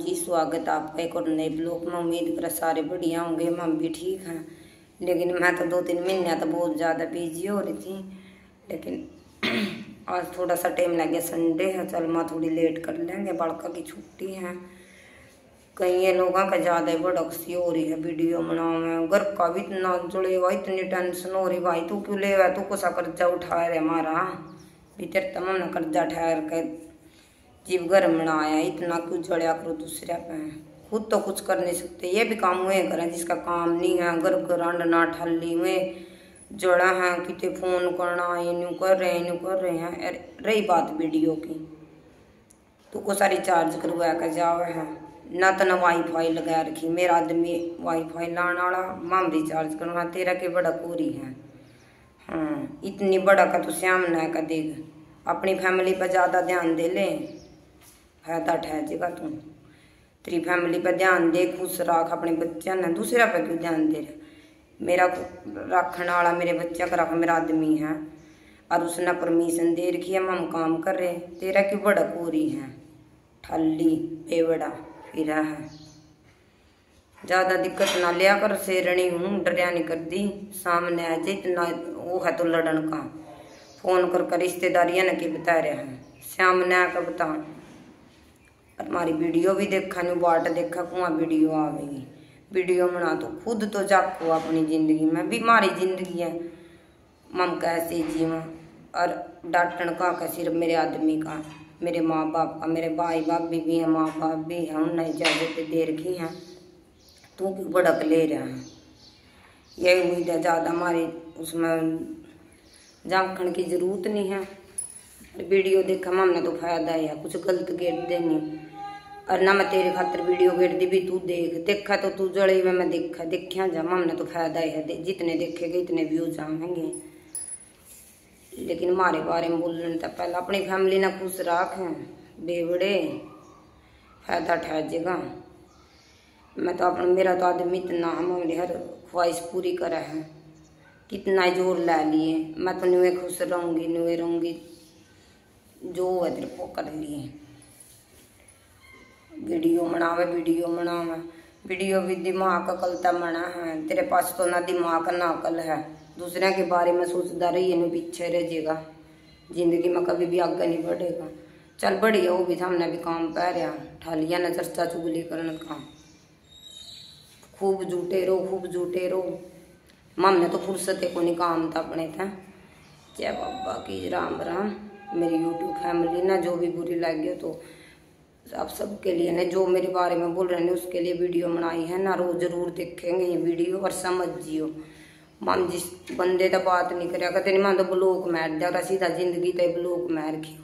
जी, स्वागत आपका एक और नए ब्लॉग में। उम्मीद कर सारे बढ़िया होंगे हम भी ठीक हैं। लेकिन मैं तो दो तीन महीने तो बहुत ज़्यादा बिज़ी हो रही थी। लेकिन आज थोड़ा सा टाइम लग गया संडे है। चल, माँ थोड़ी लेट कर लेंगे, बड़का की छुट्टी है। कई लोगों का ज़्यादा बड़क सी हो रही है वीडियो बनाओ घर का भी इतना जुड़े हुआ, इतनी टेंशन हो रही भाई, तू क्यों ले तू कुछ कर्जा उठा रहे हमारा भीतर तमाम कर्जा ठहर कर जीव घर बनाया इतना क्यों जड़िया करो दूसरे पे। खुद तो कुछ कर नहीं सकते, ये भी काम हुए करें जिसका काम नहीं है। घर घर ना ठल्ली में जड़ा है कितने फ़ोन करना, यूँ कर रहे हैं, यूँ कर रहे हैं रही बात वीडियो की। तो को सारी चार्ज करवा कर, जाओ है। ना तो ना वाईफाई लगा रखी। मेरा आदमी वाईफाई लाने वाला माम रिचार्ज करवा तेरा के बड़ा कोरी है। हाँ इतनी बड़ा का तो श्याम ना का देख। अपनी फैमिली पर ज़्यादा ध्यान दे ले। फ़ायदा ठहरेगा तू तेरी फैमिली पर ध्यान दे खुश रख अपने बच्चों ने दूसरा पर क्यों ध्यान दे रहा मेरा रखने वाला मेरे बच्चा का रख मेरा आदमी है और उसने परमिशन दे रखी है हम काम कर रहे तेरा क्यों बड़ा कोरी है ठल्ली बेवड़ा फिर है ज़्यादा दिक्कत ना लिया कर शेरणी हूँ डरिया नहीं कर दी सामने आ जाए इतना वो है तो लड़न का फ़ोन कर कर रिश्तेदारियाँ ने के बता रहे हैं सामने आकर बता हमारी वीडियो भी देखा नहीं बाट देखा कुआ वीडियो आवेगी वीडियो बना तो खुद तो जाको अपनी ज़िंदगी में भी मारी ज़िंदगी है मम कैसे जीवा और डांटन का का सिर्फ़ मेरे आदमी का मेरे माँ बाप का मेरे भाई भाभी भी हैं माँ बाप भी हैं उन्हें इजाज़त दे रखी हैं तू क्यों भड़क ले रहा है यही उम्मीद है ज़्यादा हमारी उसमें झांकण की ज़रूरत नहीं है वीडियो देखा हमने तो फ़ायदा है कुछ गलत गेट देनी और ना मैं तेरे खातर वीडियो गेट दी भी तू देख। देखा तो तू जड़े में, मैं देखा देखा जा हमने तो फ़ायदा है जितने देखेगे इतने व्यूज़ आएँगे लेकिन मारे बारे में बोलने तो पहले अपनी फैमिली ने खुश राख, बेवड़े। फ़ायदा ठहरेगा मैं तो अपना, मेरा तो आदमी इतना हमारी हर ख्वाहिश पूरी करा है। कितना ज़ोर ला लिए। मैं तो नुए खुश रहूँगी नुए रहूँगी। जो है को कर लिए। वीडियो बनावे वीडियो बनावे। वीडियो भी दिमाग का कलता मना है। तेरे पास तो ना दिमाग, ना अकल है। दूसरे के बारे में सोचता रही है पीछे रह जाएगा। ज़िंदगी में कभी भी आगे नहीं बढ़ेगा। चल बढ़िया, वो भी हमने भी काम पै रहा। ठालिया ने चर्चा चुगली करने का। खूब जूटे रहो, खूब जूटे रहो। मम ने तो फुर्सत को नहीं काम था अपने था जय बाबा, की राम राम। मेरी यूट्यूब फैमिली ना जो भी बुरी लग गया तो आप सबके लिए ना जो मेरे बारे में बोल रहे हैं, उसके लिए वीडियो बनाई है। ना रोज ज़रूर देखेंगे ये वीडियो और समझ जियो मन जिस बंदे तो बात नहीं करे कहते नहीं मान तो ब्लॉक मार जाता सीधा ज़िंदगी तो ब्लॉक मार रखी